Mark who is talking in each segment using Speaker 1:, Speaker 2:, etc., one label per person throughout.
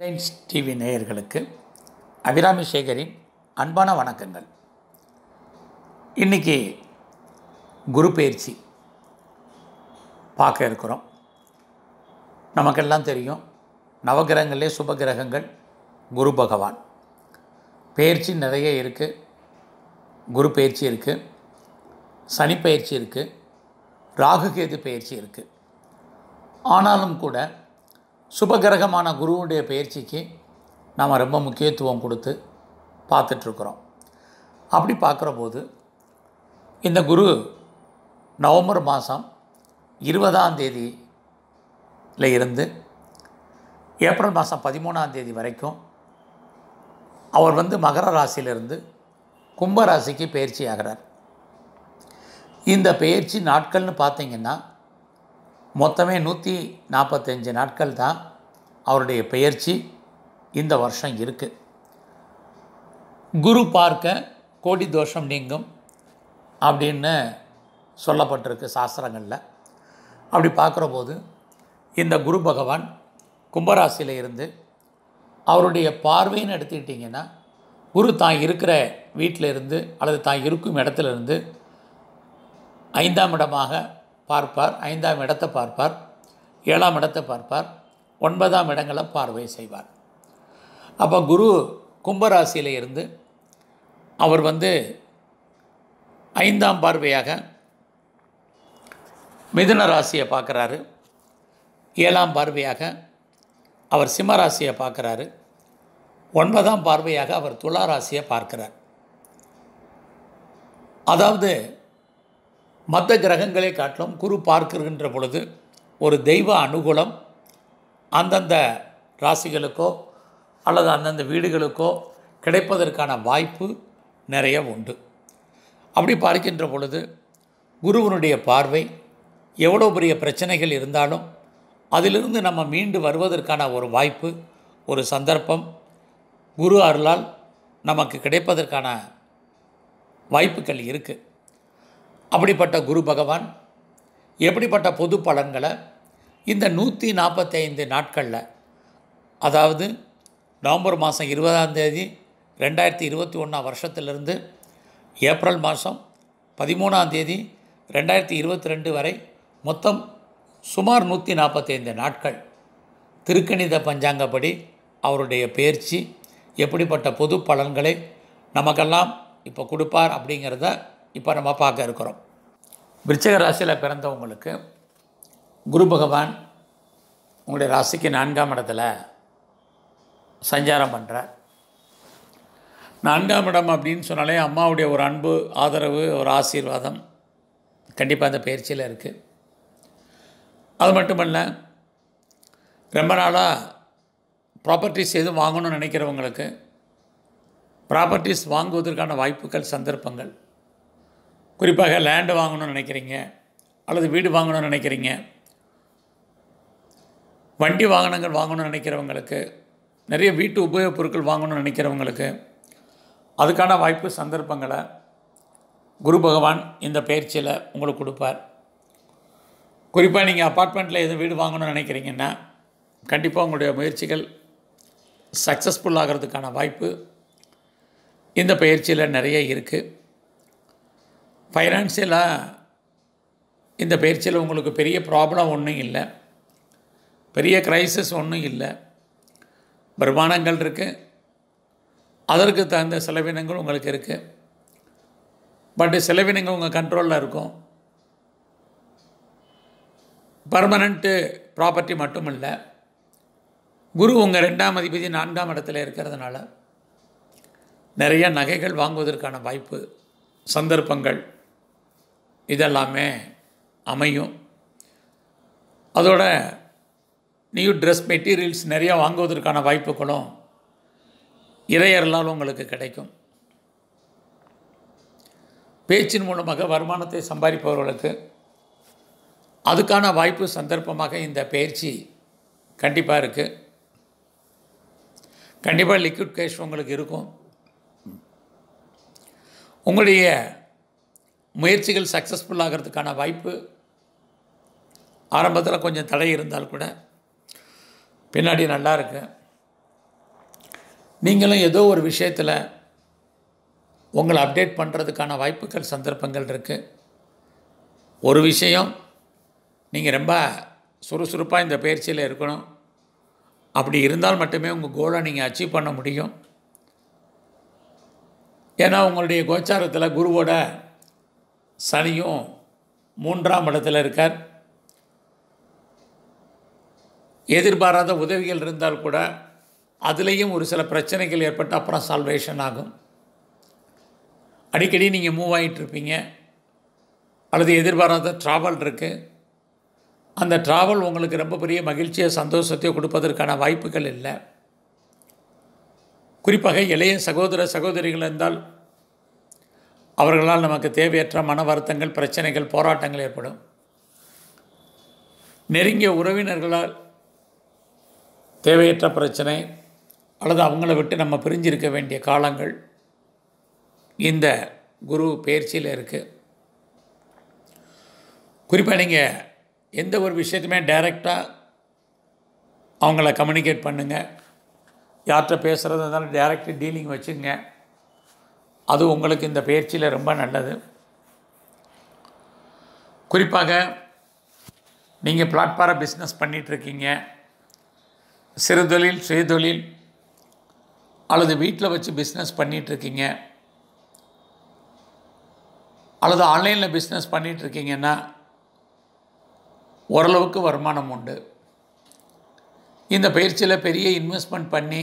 Speaker 1: Reliance TV நேயர்களுக்கு அபிராமி சேகரின் அன்பான வணக்கங்கள். இன்றைக்கி குரு பயிற்சி பார்க்க இருக்கிறோம். நமக்கெல்லாம் தெரியும் நவகிரகங்களே சுபகிரகங்கள் குரு பகவான். பயிற்சி நிறைய இருக்குது குரு பயிற்சி இருக்குது சனி பயிற்சி இருக்குது ராகுகேது பயிற்சி இருக்குது ஆனாலும் கூட சுபகிரகமான குருவுடைய பயிற்சிக்கு நாம் ரொம்ப முக்கியத்துவம் கொடுத்து பார்த்துட்ருக்குறோம். அப்படி பார்க்குற போது இந்த குரு நவம்பர் மாதம் இருபதாம் தேதியில் இருந்து ஏப்ரல் மாதம் பதிமூணாம் தேதி வரைக்கும் அவர் வந்து மகர ராசியிலிருந்து கும்ப ராசிக்கு பயிற்சி ஆகிறார். இந்த பயிற்சி நாட்கள்னு பார்த்தீங்கன்னா மொத்தமே நூற்றி நாற்பத்தஞ்சு நாட்கள் தான் அவருடைய பெயர்ச்சி இந்த வருஷம் இருக்குது குரு பார்க்க கோடி தோஷம் நீங்கும் அப்படின்னு சொல்லப்பட்டிருக்கு சாஸ்திரங்களில். அப்படி பார்க்குற போது இந்த குரு பகவான் கும்பராசியில் இருந்து அவருடைய பார்வைன்னு எடுத்துக்கிட்டிங்கன்னா குரு தான் இருக்கிற வீட்டில் இருந்து அல்லது தான் இருக்கும் இடத்துல இருந்து ஐந்தாம் இடமாக பார்ப்பார் ஐந்தாம் இடத்தை பார்ப்பார் ஏழாம் இடத்தை பார்ப்பார் ஒன்பதாம் இடங்களை பார்வை செய்வார். அப்போ குரு கும்பராசியில் இருந்து அவர் வந்து ஐந்தாம் பார்வையாக மிதுன ராசியை பார்க்குறாரு. ஏழாம் பார்வையாக அவர் சிம்ம ராசியை பார்க்குறாரு. ஒன்பதாம் பார்வையாக அவர் துலா ராசியை பார்க்கிறார். அதாவது மற்ற கிரகங்களை காட்டிலும் குரு பார்க்கின்ற பொழுது ஒரு தெய்வ அனுகூலம் அந்தந்த ராசிகளுக்கோ அல்லது அந்தந்த வீடுகளுக்கோ கிடைப்பதற்கான வாய்ப்பு நிறைய உண்டு. அப்படி பார்க்கின்ற பொழுது குருவனுடைய பார்வை எவ்வளோ பெரிய பிரச்சனைகள் இருந்தாலும் அதிலிருந்து நம்ம மீண்டு வருவதற்கான ஒரு வாய்ப்பு ஒரு சந்தர்ப்பம் குரு அருளால் நமக்கு கிடைப்பதற்கான வாய்ப்புகள் இருக்குது அப்படிப்பட்ட குரு பகவான் எப்படிப்பட்ட பொது பலன்களை இந்த நூற்றி நாற்பத்தைந்து நாட்களில் அதாவது நவம்பர் மாதம் இருபதாம் தேதி ரெண்டாயிரத்தி இருபத்தி ஒன்றாம் வருஷத்திலிருந்து ஏப்ரல் மாதம் பதிமூணாம் தேதி ரெண்டாயிரத்தி இருபத்தி ரெண்டு வரை மொத்தம் சுமார் நூற்றி நாற்பத்தைந்து நாட்கள். திருக்கணித பஞ்சாங்கப்படி அவருடைய பயிற்சி எப்படிப்பட்ட பொது பலன்களை நமக்கெல்லாம் இப்போ கொடுப்பார் அப்படிங்கிறத இப்போ நம்ம பார்க்க இருக்கிறோம். விருச்சிக ராசியில் பிறந்தவங்களுக்கு குரு பகவான் உங்களுடைய ராசிக்கு நான்காம் இடத்துல சஞ்சாரம் பண்ணுறார் நான்காம் இடம் அப்படின்னு சொன்னாலே அம்மாவுடைய ஒரு அன்பு ஆதரவு ஒரு ஆசீர்வாதம் கண்டிப்பாக அந்த பயிற்சியில் இருக்குது அது மட்டுமல்ல ரொம்ப நாளாக ப்ராப்பர்ட்டிஸ் எதுவும் வாங்கணும்னு நினைக்கிறவங்களுக்கு ப்ராப்பர்ட்டிஸ் வாங்குவதற்கான வாய்ப்புகள் சந்தர்ப்பங்கள் குறிப்பாக லேண்டு வாங்கணும்னு நினைக்கிறீங்க அல்லது வீடு வாங்கணும்னு நினைக்கிறீங்க வண்டி வாகனங்கள் வாங்கணும்னு நினைக்கிறவங்களுக்கு நிறைய வீட்டு உபயோகப் பொருட்கள் வாங்கணும்னு நினைக்கிறவங்களுக்கு அதுக்கான வாய்ப்பு சந்தர்ப்பங்களை குரு பகவான் இந்த பயிற்சியில் உங்களுக்கு கொடுப்பார். குறிப்பாக நீங்கள் அப்பார்ட்மெண்ட்டில் எதுவும் வீடு வாங்கணும்னு நினைக்கிறீங்கன்னா கண்டிப்பாக உங்களுடைய முயற்சிகள் சக்ஸஸ்ஃபுல் ஆகிறதுக்கான வாய்ப்பு இந்த பயிற்சியில் நிறைய இருக்குது ஃபைனான்சியலாக இந்த பயிற்சியில் உங்களுக்கு பெரிய ப்ராப்ளம் ஒன்றும் இல்லை. பெரிய க்ரைசிஸ் ஒன்றும் இல்லை. வருமானங்கள் இருக்குது அதற்கு தகுந்த செலவினங்கள் உங்களுக்கு இருக்குது பட் செலவினங்கள் உங்கள் கண்ட்ரோலில் இருக்கும். பர்மனண்ட்டு ப்ராப்பர்ட்டி மட்டும் இல்லை. குரு உங்கள் ரெண்டாம் அதிபதி நான்காம் இடத்துல இருக்கிறதுனால நிறைய நகைகள் வாங்குவதற்கான வாய்ப்பு சந்தர்ப்பங்கள் இதெல்லாமே அமையும். அதோட நியூ ட்ரெஸ் மெட்டீரியல்ஸ் நிறையா வாங்குவதற்கான வாய்ப்புகளும் இறையர்களால் உங்களுக்கு கிடைக்கும். பேச்சின் மூலமாக வருமானத்தை சம்பாதிப்பவர்களுக்கு அதுக்கான வாய்ப்பு சந்தர்ப்பமாக இந்த பயிற்சி கண்டிப்பாக இருக்குது கண்டிப்பாக லிக்விட் கேஷ் உங்களுக்கு இருக்கும். உங்களுடைய முயற்சிகள் சக்ஸஸ்ஃபுல் ஆகிறதுக்கான வாய்ப்பு ஆரம்பத்தில் கொஞ்சம் தடை இருந்தால் கூட பின்னாடி நல்லா இருக்கு. நீங்களும் ஏதோ ஒரு விஷயத்தில் உங்களை அப்டேட் பண்ணுறதுக்கான வாய்ப்புகள் சந்தர்ப்பங்கள் இருக்குது ஒரு விஷயம் நீங்கள் ரொம்ப சுறுசுறுப்பாக இந்த பயிற்சியில் இருக்கணும். அப்படி இருந்தால் மட்டுமே உங்கள் கோலை நீங்கள் அச்சீவ் பண்ண முடியும். ஏன்னா உங்களுடைய கோச்சாரத்தில் குருவோட சனியும் மூன்றாம் இடத்துல இருக்கார். எதிர்பாராத உதவிகள் இருந்தால் கூட அதுலேயும் ஒரு சில பிரச்சனைகள் ஏற்பட்டு அப்புறம் சால்வேஷன் ஆகும். அடிக்கடி நீங்கள் மூவ் ஆகிட்டு இருப்பீங்க. அல்லது எதிர்பாராத ட்ராவல் இருக்குது அந்த ட்ராவல் உங்களுக்கு ரொம்ப பெரிய மகிழ்ச்சியை சந்தோஷத்தையோ கொடுப்பதற்கான வாய்ப்புகள் இல்லை. குறிப்பாக இளைய சகோதர சகோதரிகள் இருந்தால் அவர்களால் நமக்கு தேவையற்ற மன வருத்தங்கள் பிரச்சனைகள் போராட்டங்கள் ஏற்படும். நெருங்கிய உறவினர்களால் தேவையற்ற பிரச்சனை அல்லது அவங்கள விட்டு நம்ம பிரிஞ்சிருக்க வேண்டிய காலங்கள் இந்த குரு பயிற்சியில் இருக்குது குறிப்பாக நீங்கள் எந்த ஒரு விஷயத்தையுமே டைரெக்டாக அவங்கள கம்யூனிகேட் பண்ணுங்கள் யார்கிட்ட பேசுகிறது இருந்தாலும் டைரக்ட் டீலிங் வச்சுங்க. அது உங்களுக்கு இந்த பயிற்சியில் ரொம்ப நல்லது. குறிப்பாக நீங்கள் பிளாட்ஃபார பிஸ்னஸ் பண்ணிகிட்ருக்கீங்க சிறுதொழில் சுயதொழில் அல்லது வீட்டில் வச்சு பிஸ்னஸ் பண்ணிகிட்ருக்கீங்க அல்லது ஆன்லைனில் பிஸ்னஸ் பண்ணிகிட்ருக்கீங்கன்னா ஓரளவுக்கு வருமானம் உண்டு. இந்த பயிற்சியில் பெரிய இன்வெஸ்ட்மெண்ட் பண்ணி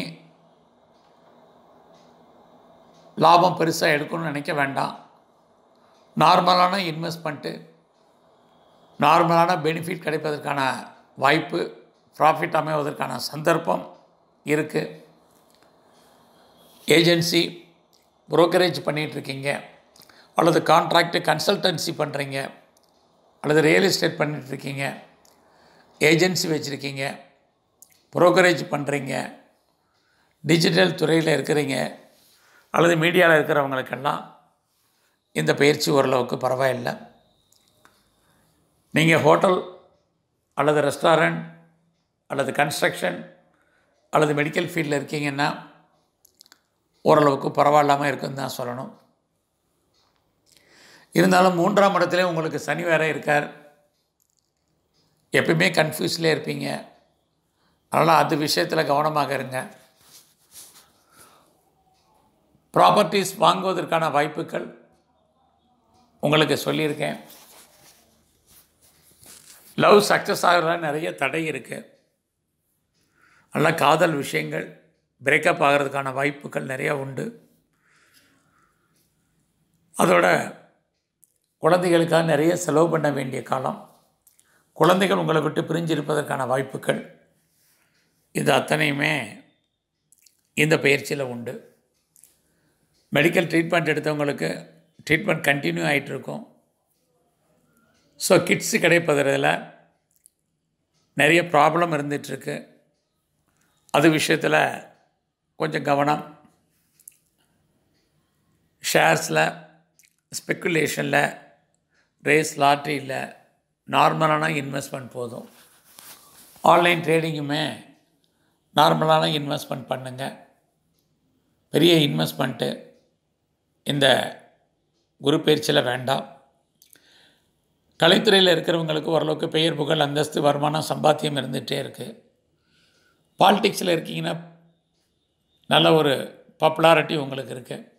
Speaker 1: லாபம் பெருசாக எடுக்கணும்னு நினைக்க வேண்டாம். நார்மலான இன்வெஸ்ட்மெண்ட்டு நார்மலான பெனிஃபிட் கிடைப்பதற்கான வாய்ப்பு ப்ராஃபிட் அமைவதற்கான சந்தர்ப்பம் இருக்குது ஏஜென்சி புரோக்கரேஜ் பண்ணிகிட்ருக்கீங்க அல்லது கான்ட்ராக்டு கன்சல்டன்சி பண்ணுறீங்க அல்லது ரியல் எஸ்டேட் பண்ணிகிட்ருக்கீங்க ஏஜென்சி வச்சுருக்கீங்க புரோக்கரேஜ் பண்ணுறீங்க டிஜிட்டல் துறையில் இருக்கிறீங்க அல்லது மீடியாவில் இருக்கிறவங்களுக்கெல்லாம் இந்த பயிற்சி ஓரளவுக்கு பரவாயில்லை. நீங்கள் ஹோட்டல் அல்லது ரெஸ்டாரண்ட் அல்லது கன்ஸ்ட்ரக்ஷன் அல்லது மெடிக்கல் ஃபீல்டில் இருக்கீங்கன்னா ஓரளவுக்கு பரவாயில்லாமல் இருக்குன்னு தான் சொல்லணும். இருந்தாலும் மூன்றாம் இடத்துல உங்களுக்கு சனி வேற இருக்கார். எப்பயுமே கன்ஃபியூஸ்லேயே இருப்பீங்க. அதனால் அது விஷயத்தில் கவனமாக இருங்க. ப்ராப்பர்ட்டிஸ் வாங்குவதற்கான வாய்ப்புகள் உங்களுக்கு சொல்லியிருக்கேன். லவ் சக்ஸஸ் ஆகிற நிறைய தடை இருக்குது நல்ல காதல் விஷயங்கள் பிரேக்கப் ஆகிறதுக்கான வாய்ப்புகள் நிறையா உண்டு. அதோட குழந்தைகளுக்காக நிறைய செலவு பண்ண வேண்டிய காலம். குழந்தைகள் உங்களை விட்டு பிரிஞ்சு இருப்பதற்கான வாய்ப்புகள். இது அத்தனையுமே இந்த பயிற்சியில் உண்டு. மெடிக்கல் ட்ரீட்மெண்ட் எடுத்தவங்களுக்கு ட்ரீட்மெண்ட் கண்டினியூ ஆகிட்டுருக்கும் ஸோ கிட்ஸு கிடைப்பதில் நிறைய ப்ராப்ளம் இருந்துகிட்ருக்கு அது விஷயத்தில் கொஞ்சம் கவனம். ஷேர்ஸில் ஸ்பெக்குலேஷனில் ரேஸ் லாட்ரியில் நார்மலான இன்வெஸ்ட்மெண்ட் போதும். ஆன்லைன் ட்ரேடிங்குமே நார்மலான இன்வெஸ்ட்மெண்ட் பண்ணுங்கள் பெரிய இன்வெஸ்ட்மெண்ட்டு இந்த குரு பயிற்சியில் வேண்டாம். கலைத்துறையில் இருக்கிறவங்களுக்கு ஓரளவுக்கு பெயர் புகழ் அந்தஸ்து வருமானம் சம்பாத்தியம் இருந்துகிட்டே இருக்குது பாலிடிக்ஸில் இருக்கீங்கன்னா நல்ல ஒரு பாப்புலாரிட்டி உங்களுக்கு இருக்குது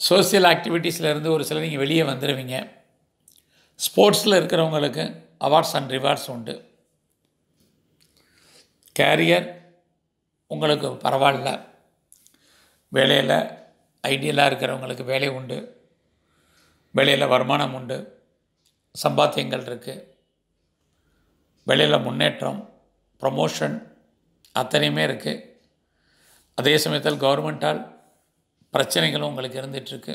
Speaker 1: சோசியல் ஆக்டிவிட்டீஸில் இருந்து ஒரு சிலர் நீங்கள் வெளியே வந்துடுவீங்க ஸ்போர்ட்ஸில் இருக்கிறவங்களுக்கு அவார்ட்ஸ் அண்ட் ரிவார்ட்ஸ் உண்டு. கேரியர் உங்களுக்கு பரவாயில்ல. வேலையில் ஐடியலாக இருக்கிறவங்களுக்கு வேலை உண்டு. வேலையில் வருமானம் உண்டு. சம்பாத்தியங்கள் இருக்குது வேலையில் முன்னேற்றம் ப்ரமோஷன் அத்தனையுமே இருக்குது அதே சமயத்தில் கவர்மெண்ட்டால் பிரச்சனைகளும் உங்களுக்கு இருந்துகிட்ருக்கு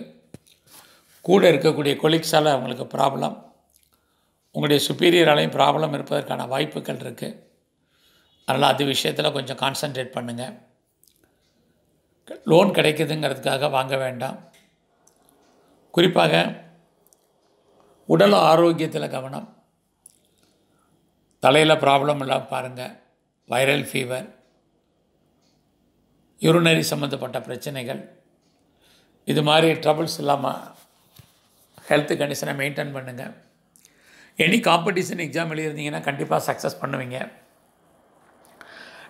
Speaker 1: கூட இருக்கக்கூடிய கொலீக்ஸால் அவங்களுக்கு ப்ராப்ளம் உங்களுடைய சுப்பீரியராலையும் ப்ராப்ளம் இருப்பதற்கான வாய்ப்புகள் இருக்குது அதனால் அது விஷயத்தில் கொஞ்சம் கான்சன்ட்ரேட் பண்ணுங்கள் லோன் கிடைக்குதுங்கிறதுக்காக வாங்க வேண்டாம். குறிப்பாக உடல் ஆரோக்கியத்தில் கவனம். தலையில் ப்ராப்ளம் இல்லாமல் பாருங்கள் வைரல் ஃபீவர் யூரினரி சம்மந்தப்பட்ட பிரச்சனைகள். இது மாதிரி ட்ரபிள்ஸ் இல்லாமல் ஹெல்த் கண்டிஷனை மெயின்டைன் பண்ணுங்கள் எனி காம்படிஷன் எக்ஸாம் எழுதியிருந்தீங்கன்னா கண்டிப்பாக சக்ஸஸ் பண்ணுவீங்க.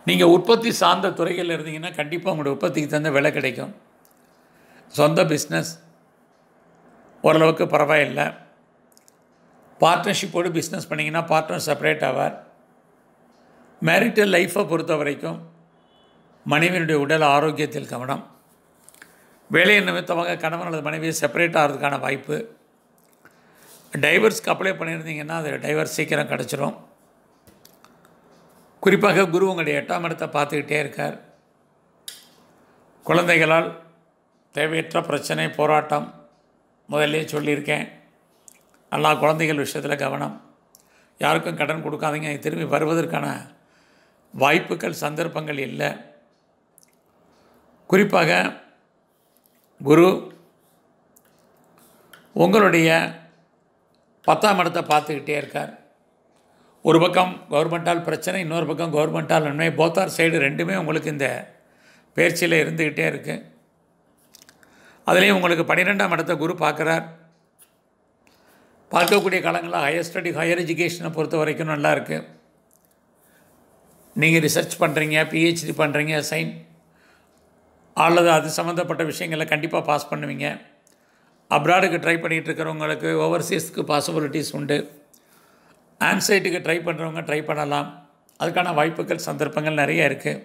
Speaker 1: நீங்கள் உற்பத்தி சார்ந்த துறைகளில் இருந்தீங்கன்னா கண்டிப்பாக உங்களோட உற்பத்திக்கு தகுந்த விலை கிடைக்கும். சொந்த பிஸ்னஸ் ஓரளவுக்கு பரவாயில்லை. பார்ட்னர்ஷிப்போடு பிஸ்னஸ் பண்ணிங்கன்னா பார்ட்னர் செப்பரேட் ஆவார். மேரிட்டல் லைஃப்பை பொறுத்த வரைக்கும் மனைவியினுடைய உடல் ஆரோக்கியத்தில் கவனம். வேலை நிமித்தமாக கணவன் அல்லது மனைவியை செப்பரேட் ஆகிறதுக்கான வாய்ப்பு. டைவர்ஸ்க்கு அப்ளை பண்ணியிருந்தீங்கன்னா அது டைவர்ஸ் சீக்கிரம் கிடச்சிரும். குறிப்பாக குரு உங்களுடைய எட்டாம் இடத்தை பார்த்துக்கிட்டே இருக்கார். குழந்தைகளால் தேவையற்ற பிரச்சனை போராட்டம் முதல்லே சொல்லியிருக்கேன். எல்லா குழந்தைகள் விஷயத்தில் கவனம். யாருக்கும் கடன் கொடுக்காதீங்க திரும்பி வருவதற்கான வாய்ப்புகள் சந்தர்ப்பங்கள் இல்லை. குறிப்பாக குரு உங்களுடைய பத்தாம் இடத்தை பார்த்துக்கிட்டே இருக்கார். ஒரு பக்கம் கவர்மெண்ட்டால் பிரச்சனை இன்னொரு பக்கம் கவர்மெண்ட்டால் நன்மை. போத்தார் சைடு ரெண்டுமே உங்களுக்கு இந்த பேர்ச்சியில் இருந்துக்கிட்டே இருக்குது அதுலேயும் உங்களுக்கு பன்னிரெண்டாம் இடத்த குரு பார்க்குறார். பார்க்கக்கூடிய காலங்களில் ஹையர் ஸ்டடி ஹையர் எஜுகேஷனை பொறுத்த வரைக்கும் நல்லா இருக்குது நீங்கள் ரிசர்ச் பண்ணுறீங்க பிஹெச்டி பண்ணுறீங்க சைன் அல்லது அது சம்மந்தப்பட்ட விஷயங்களை கண்டிப்பாக பாஸ் பண்ணுவீங்க. அப்ராடுக்கு ட்ரை பண்ணிகிட்டு இருக்கிறவங்களுக்கு ஓவர்சீஸ்க்கு பாசிபிலிட்டிஸ் உண்டு. ஆன்சைட்டுக்கு ட்ரை பண்ணுறவங்க ட்ரை பண்ணலாம். அதுக்கான வாய்ப்புகள் சந்தர்ப்பங்கள் நிறைய இருக்குது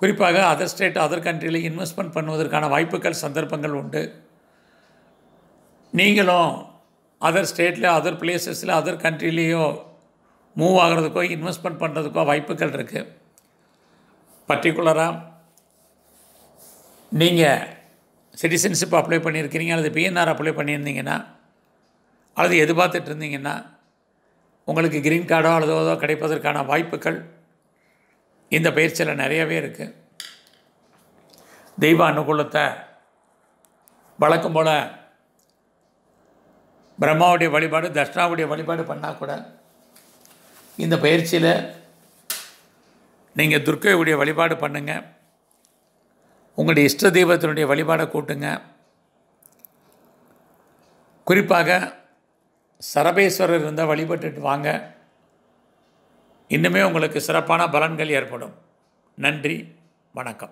Speaker 1: குறிப்பாக அதர் ஸ்டேட் அதர் கண்ட்ரியில் இன்வெஸ்ட்மெண்ட் பண்ணுவதற்கான வாய்ப்புகள் சந்தர்ப்பங்கள் உண்டு. நீங்களும் அதர் ஸ்டேட்டில் அதர் பிளேசஸில் அதர் கண்ட்ரிலேயோ மூவ் ஆகிறதுக்கோ இன்வெஸ்ட்மெண்ட் பண்ணுறதுக்கோ வாய்ப்புகள் இருக்குது பர்டிகுலராக நீங்கள் சிட்டிசன்ஷிப் அப்ளை பண்ணியிருக்கிறீங்க அல்லது பிஎன்ஆர் அப்ளை பண்ணியிருந்தீங்கன்னா அல்லது எதிர்பார்த்துட்டு இருந்தீங்கன்னா உங்களுக்கு க்ரீன் கார்டோ அல்லது ஏதோ கிடைப்பதற்கான வாய்ப்புகள். இந்த பயிற்சியில் நிறையவே இருக்குது தெய்வ அனுகூலத்தை வழக்கம் போல் பிரம்மாவுடைய வழிபாடு தட்சிணாவுடைய வழிபாடு பண்ணால் கூட இந்த பயிற்சியில் நீங்கள் துர்க்கையுடைய வழிபாடு பண்ணுங்கள் உங்களுடைய இஷ்ட தெய்வத்தினுடைய வழிபாடை கூட்டுங்க. குறிப்பாக சரபேஸ்வரர் இருந்தால் வழிபட்டுட்டு வாங்க. இன்னுமே உங்களுக்கு சிறப்பான பலன்கள் ஏற்படும். நன்றி வணக்கம்.